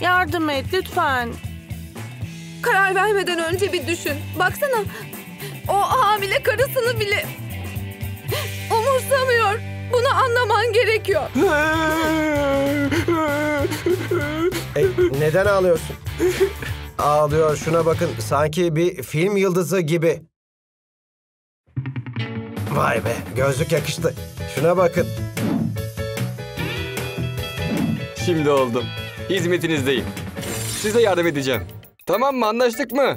Yardım et lütfen. Karar vermeden önce bir düşün. Baksana. O hamile karısını bile umursamıyor. Bunu anlaman gerekiyor. E, neden ağlıyorsun? Ağlıyor şuna bakın sanki bir film yıldızı gibi. Vay be gözlük yakıştı. Şuna bakın. Şimdi oldum. Hizmetinizdeyim. Size yardım edeceğim. Tamam mı? Anlaştık mı?